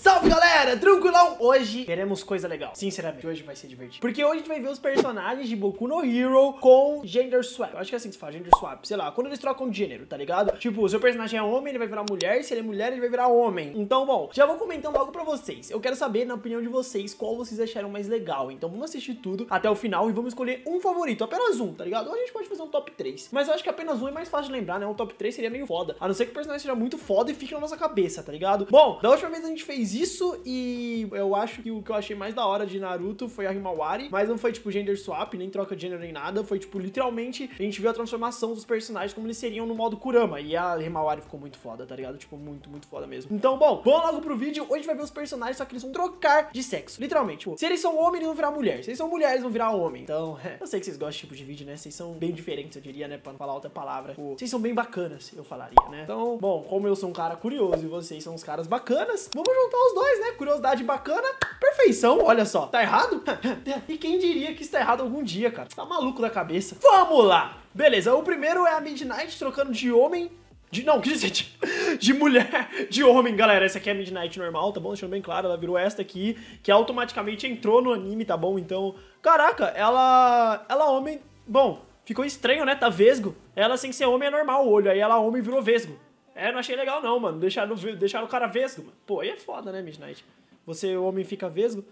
Salve galera, tranquilão? Hoje teremos coisa legal. Sinceramente, hoje vai ser divertido. Porque hoje a gente vai ver os personagens de Boku no Hero com gender swap. Eu acho que é assim que se fala, gender swap. Sei lá, quando eles trocam de gênero, tá ligado? Tipo, o seu personagem é homem, ele vai virar mulher. Se ele é mulher, ele vai virar homem. Então, bom, já vou comentando logo pra vocês. Eu quero saber, na opinião de vocês, qual vocês acharam mais legal. Então vamos assistir tudo até o final e vamos escolher um favorito. Apenas um, tá ligado? Ou a gente pode fazer um top 3. Mas eu acho que apenas um é mais fácil de lembrar, né? Um top 3 seria meio foda. A não ser que o personagem seja muito foda e fique na nossa cabeça, tá ligado? Bom, da última vez a gente fez isso e eu acho que o que eu achei mais da hora de Naruto foi a Himawari, mas não foi tipo gender swap, nem troca de gênero nem nada, foi tipo literalmente a gente viu a transformação dos personagens como eles seriam no modo Kurama, e a Himawari ficou muito foda, tá ligado? Tipo, muito, muito foda mesmo. Então, bom, vamos logo pro vídeo, hoje vai ver os personagens, só que eles vão trocar de sexo, literalmente. Tipo, se eles são homem, eles vão virar mulher, se eles são mulheres, eles vão virar homem. Então, é, eu sei que vocês gostam desse tipo de vídeo, né? Vocês são bem diferentes, eu diria, né? Pra não falar outra palavra. Tipo, vocês são bem bacanas, eu falaria, né? Então, bom, como eu sou um cara curioso e vocês são uns caras bacanas, vamos juntar os dois, né? Curiosidade bacana perfeição, olha só. Tá errado? e quem diria que está errado algum dia, cara? Tá maluco da cabeça. Vamos lá! Beleza, o primeiro é a Midnight trocando de homem de, não, quer dizer, de, de, mulher, de homem, galera. Essa aqui é a Midnight normal, tá bom? Deixando bem claro, ela virou esta aqui, que automaticamente entrou no anime, tá bom? Então, caraca, ela, ela homem, bom, ficou estranho, né? Tá vesgo. Ela sem ser homem é normal o olho, aí ela homem virou vesgo. É, não achei legal não, mano. Deixaram, deixaram o cara vesgo, mano. Pô, aí é foda, né, Midnight? Você, o homem, fica vesgo.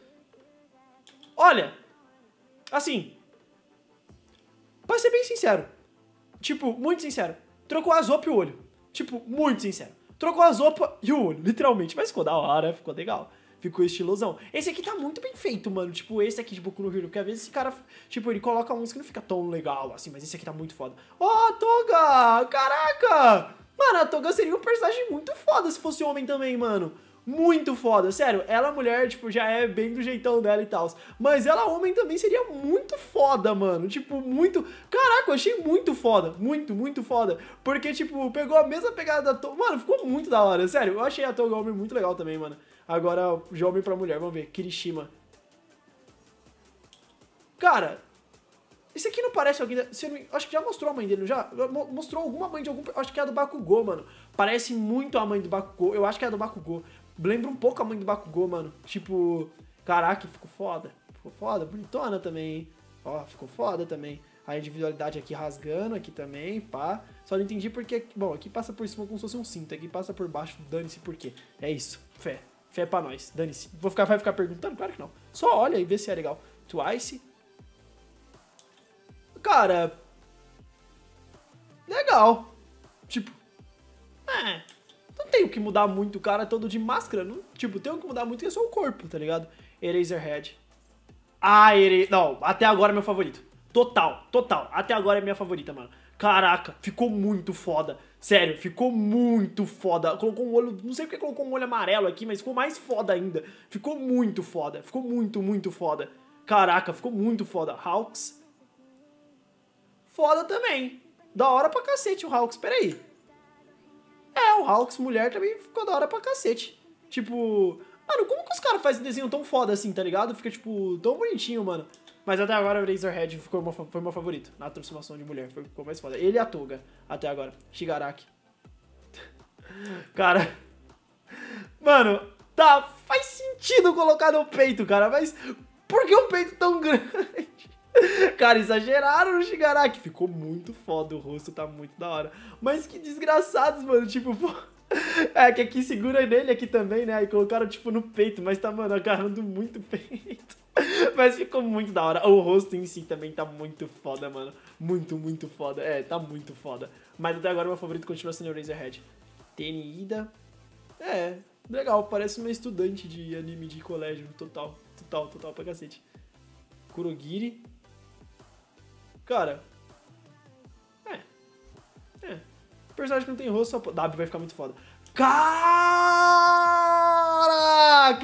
Olha, assim, pra ser bem sincero, tipo, muito sincero, trocou a zopa e o olho. Tipo, muito sincero. Trocou a zopa e o olho, literalmente. Mas ficou da hora, ficou legal. Ficou estilosão. Esse aqui tá muito bem feito, mano. Tipo, esse aqui de Boku no Hero. Porque às vezes esse cara, tipo, ele coloca uns que não fica tão legal assim. Mas esse aqui tá muito foda. Ó, oh, Toga! Caraca! Mano, a Toga seria um personagem muito foda se fosse homem também, mano muito foda. Sério, ela mulher, tipo, já é bem do jeitão dela e tal. Mas ela homem também seria muito foda, mano. Tipo, muito. Caraca, eu achei muito foda. Muito, muito foda. Porque, tipo, pegou a mesma pegada da Toga. Mano, ficou muito da hora. Sério, eu achei a Toga homem muito legal também, mano. Agora, de homem pra mulher, vamos ver. Kirishima. Cara, esse aqui não parece alguém. Não... Acho que já mostrou a mãe dele, já? Mostrou alguma mãe de algum. Acho que é a do Bakugou, mano. Parece muito a mãe do Bakugou. Eu acho que é a do Bakugou. Lembra um pouco a mãe do Bakugou, mano. Tipo, caraca, ficou foda. Ficou foda, bonitona também, hein? Ó, ficou foda também. A individualidade aqui rasgando, aqui também, pá. Só não entendi porque, bom, aqui passa por cima como se fosse um cinto, aqui passa por baixo, dane-se por quê. É isso, fé. Fé pra nós, dane-se. Vou ficar, vai ficar perguntando? Claro que não. Só olha e vê se é legal. Twice. Cara... Legal. Tipo... É tenho que mudar muito, o cara é todo de máscara. Não, tipo, tenho que mudar muito que é só o corpo, tá ligado? Eraserhead. Ah, Ere... Não, até agora é meu favorito. Total, total. Até agora é minha favorita, mano. Caraca, ficou muito foda. Sério, ficou muito foda. Colocou um olho, não sei porque colocou um olho amarelo aqui, mas ficou mais foda ainda. Ficou muito foda. Ficou muito, muito foda. Caraca, ficou muito foda. Hawks. Foda também. Da hora pra cacete o Hawks. Peraí. É, o Hawks mulher também ficou da hora pra cacete. Tipo, mano, como que os caras fazem desenho tão foda assim, tá ligado? Fica, tipo, tão bonitinho, mano. Mas até agora o Razorhead ficou foi meu favorito na transformação de mulher. Ficou mais foda. Ele e a Toga, até agora. Shigaraki. cara. Mano, tá. Faz sentido colocar no peito, cara. Mas por que um peito tão grande? Cara, exageraram no Shigaraki. Ficou muito foda, o rosto tá muito da hora. Mas que desgraçados, mano. Tipo, pô. É que aqui segura nele aqui também, né? Aí colocaram, tipo, no peito. Mas tá, mano, agarrando muito peito. Mas ficou muito da hora. O rosto em si também tá muito foda, mano. Muito, muito foda. É, tá muito foda. Mas até agora meu favorito continua sendo o Razorhead. Tenida. É, legal. Parece uma estudante de anime de colégio. Total, total, total pra cacete. Kurogiri. Cara. É. É. Personagem que não tem rosto, só. W vai ficar muito foda. Caraca!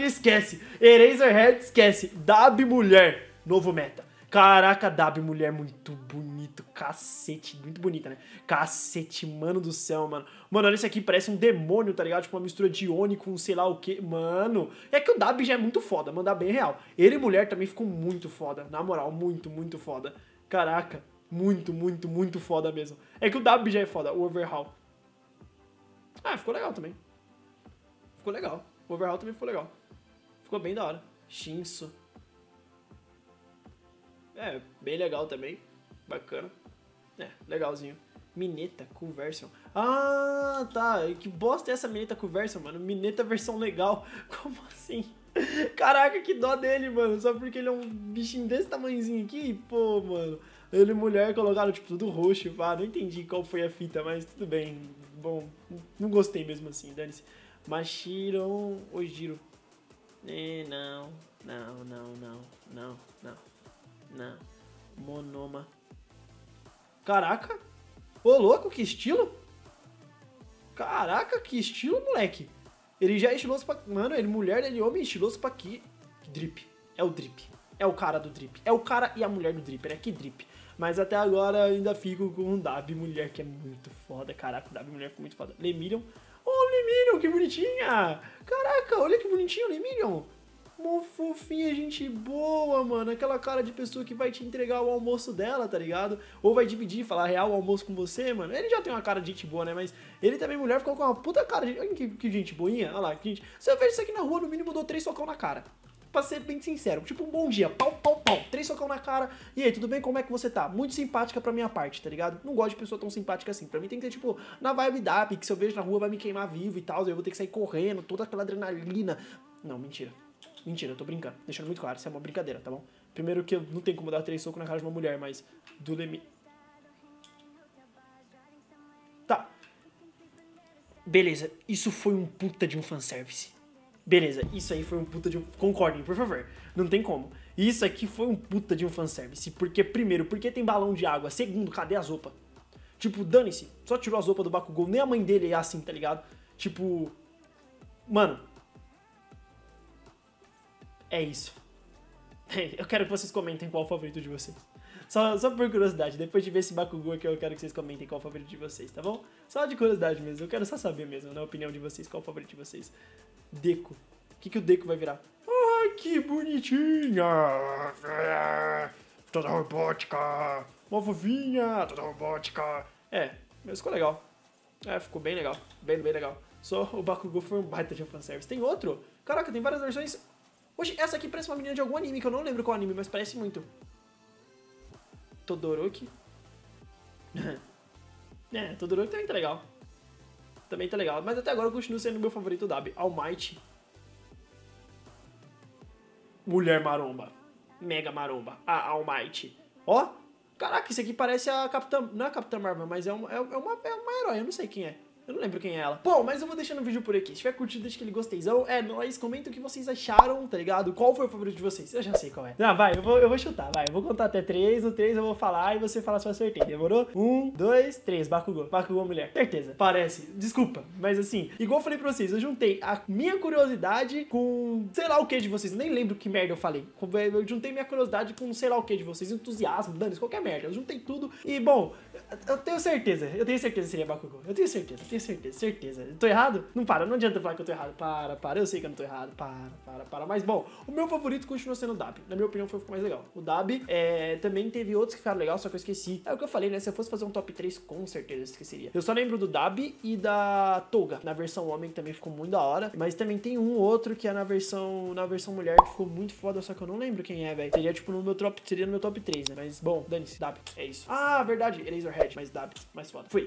Esquece! Eraserhead, esquece. Dab mulher. Novo meta. Caraca, Dab mulher muito bonito. Cacete, muito bonita, né? Cacete, mano do céu, mano. Mano, olha esse aqui, parece um demônio, tá ligado? Tipo uma mistura de Oni com sei lá o que. Mano, é que o Dab já é muito foda, mandar bem real. Ele e mulher também ficou muito foda. Na moral, muito, muito foda. Caraca, muito, muito, muito foda mesmo. É que o W já é foda, o Overhaul. Ah, ficou legal também. Ficou legal. O overhaul também ficou legal. Ficou bem da hora. Shinso. É, bem legal também. Bacana. É, legalzinho. Mineta Conversion. Ah, tá. Que bosta é essa Mineta Conversion, mano? Mineta versão legal. Como assim? Caraca, que dó dele, mano. Só porque ele é um bichinho desse tamanhozinho aqui? Pô, mano. Ele e mulher colocaram, tipo, tudo roxo. Ah, não entendi qual foi a fita, mas tudo bem. Bom, não gostei mesmo assim, dane-se. Mashiro Ojiro. Eh, não, não, não, não, não, não, não. Monoma. Caraca! Ô, louco, que estilo! Caraca, que estilo, moleque! Ele já é estiloso pra... Mano, ele mulher, ele homem estiloso pra aqui. Drip. É o drip. É o cara do drip. É o cara e a mulher do drip. É que drip. Mas até agora ainda fico com um Dab mulher que é muito foda. Caraca, o Dab mulher ficou muito foda. Lemirion. Oh, Lemirion, que bonitinha! Caraca, olha que bonitinho, Lemirion. Uma fofinha, gente boa, mano. Aquela cara de pessoa que vai te entregar o almoço dela, tá ligado? Ou vai dividir, falar real o almoço com você, mano. Ele já tem uma cara de gente boa, né? Mas ele também, mulher, ficou com uma puta cara de. Olha que, que gente boinha. Olha lá, que gente. Se eu vejo isso aqui na rua, no mínimo dou três socão na cara. Pra ser bem sincero. Tipo, um bom dia. Pau, pau, pau. Três socão na cara. E aí, tudo bem? Como é que você tá? Muito simpática pra minha parte, tá ligado? Não gosto de pessoa tão simpática assim. Pra mim tem que ter, tipo, na vibe da que se eu vejo na rua vai me queimar vivo e tal. Eu vou ter que sair correndo, toda aquela adrenalina. Não, mentira. Mentira, eu tô brincando. Deixando muito claro, isso é uma brincadeira, tá bom? Primeiro que eu não tenho como dar três socos na cara de uma mulher, mas do. Tá. Beleza, isso foi um puta de um fanservice. Beleza, isso aí foi um puta de um... Concordem, por favor. Não tem como. Isso aqui foi um puta de um fanservice. Porque, primeiro, porque tem balão de água? Segundo, cadê as roupas? Tipo, dane-se. Só tirou as roupas do Bakugou. Nem a mãe dele é assim, tá ligado? Tipo... Mano, é isso. Eu quero que vocês comentem qual é o favorito de vocês. Só, só por curiosidade, depois de ver esse Bakugou aqui, eu quero que vocês comentem qual é o favorito de vocês, tá bom? Só de curiosidade mesmo, eu quero só saber mesmo, na opinião de vocês, qual é o favorito de vocês. Deco. O que, que o Deco vai virar? Ai, que bonitinha! Toda robótica! Uma fofinha! Toda robótica! É, mas ficou legal. É, ficou bem legal. Bem, bem legal. Só o Bakugou foi um baita de fanservice. Tem outro? Caraca, tem várias versões Hoje, essa aqui parece uma menina de algum anime, que eu não lembro qual anime, mas parece muito. Todoroki. é, Todoroki também tá legal. Também tá legal. Mas até agora eu continuo sendo meu favorito Dab. All Might. Mulher Maromba. Mega Maromba. A All Might. Ó. Caraca, isso aqui parece a Capitã... Não é a Capitã Marvel, mas é uma, é, uma, é uma herói. Eu não sei quem é. Eu não lembro quem é ela. Bom, mas eu vou deixando o vídeo por aqui. Se tiver curtido, deixa aquele gosteizão. É nóis, comenta o que vocês acharam, tá ligado? Qual foi o favorito de vocês? Eu já sei qual é. Ah, vai, eu vou, eu vou chutar, vai. Eu vou contar até três. No três eu vou falar e você fala se eu acertei. Demorou? Um, dois, três. Bakugou. Bakugou mulher. Certeza. Parece. Desculpa. Mas assim, igual eu falei pra vocês, eu juntei a minha curiosidade com sei lá o que de vocês. Eu nem lembro que merda eu falei. Eu juntei minha curiosidade com sei lá o que de vocês. Entusiasmo, dane qualquer merda. Eu juntei tudo. E, bom, eu tenho certeza. Eu tenho certeza que seria Bakugou. Eu tenho certeza, tenho certeza, certeza certeza. Eu tô errado? Não para, não adianta falar que eu tô errado. Para, para, eu sei que eu não tô errado. Para, para, para. Mas bom, o meu favorito continua sendo o Dab. Na minha opinião, foi o mais legal. O Dab é, também teve outros que ficaram legal, só que eu esqueci. É o que eu falei, né? Se eu fosse fazer um top 3, com certeza eu esqueceria. Eu só lembro do Dab e da Toga, na versão homem, que também ficou muito da hora. Mas também tem um outro que é na versão na versão mulher, que ficou muito foda, só que eu não lembro quem é, velho. Seria tipo no meu top, seria no meu top 3, né? Mas bom, dane-se, Dab. É isso. Ah, verdade, Eraserhead, mas Dab, mais foda. Fui.